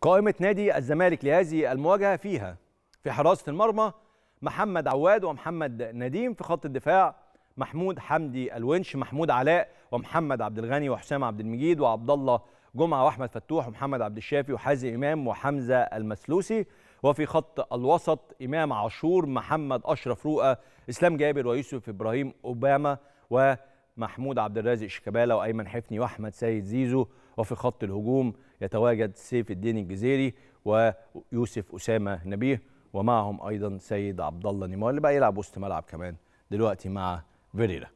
قائمة نادي الزمالك لهذه المواجهة فيها. في حراسة المرمى محمد عواد ومحمد نديم. في خط الدفاع محمود حمدي الونش محمود علاء ومحمد عبد الغني وحسام عبد المجيد وعبد الله جمعة وأحمد فتوح ومحمد عبد الشافي وحازم إمام وحمزة المسلوسي. وفي خط الوسط إمام عاشور محمد أشرف رؤى إسلام جابر ويوسف إبراهيم أوباما ومحمود عبد الرازق شيكابالا وأيمن حفني وأحمد سيد زيزو. وفي خط الهجوم يتواجد سيف الدين الجزيري ويوسف أسامة نبيه. ومعهم أيضا سيد عبد الله نيمار اللي بقى يلعب وسط ملعب كمان دلوقتي مع فيريرا.